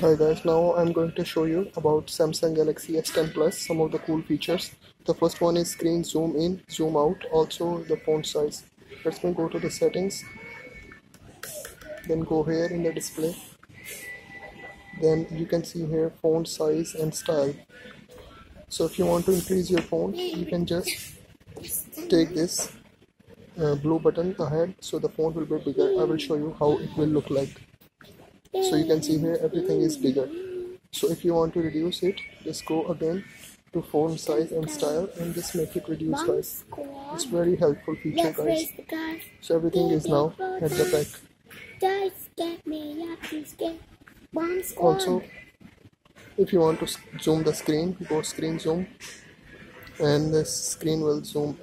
Hi guys, now I'm going to show you about Samsung Galaxy S10 Plus, some of the cool features. The first one is screen zoom in, zoom out, also the font size. Let's go to the settings, then go here in the display. Then you can see here font size and style. So if you want to increase your font, you can just take this uh, blue button ahead so the font will be bigger. I will show you how it will look like so you can see here everything is bigger. So if you want to reduce it just go again to font size and style and just make it reduce guys it's very helpful feature guys. so everything is now at the back. also if you want to zoom the screen go screen zoom and the screen will zoom.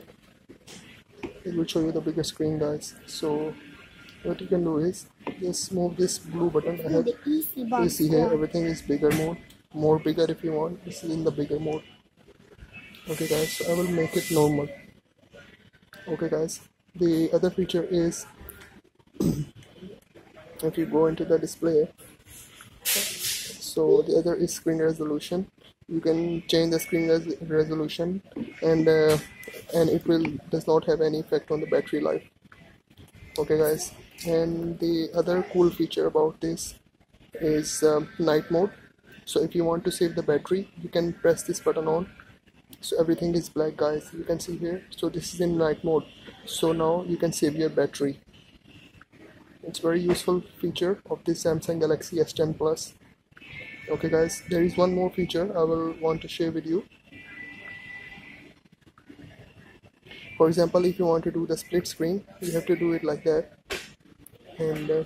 It will show you the bigger screen guys. So what you can do is just move this blue button ahead you see here. Everything is bigger mode more bigger if you want. This is in the bigger mode. Okay guys so i will make it normal. Okay guys the other feature is if you go into the display so the other is screen resolution. You can change the screen res resolution and uh, and it will does not have any effect on the battery life. Okay guys and the other cool feature about this is um, night mode. So if you want to save the battery you can press this button on. So everything is black guys. You can see here. So this is in night mode. So now you can save your battery. It's very useful feature of this Samsung Galaxy S10 Plus. Okay guys. There is one more feature I will want to share with you. For example if you want to do the split screen you have to do it like that and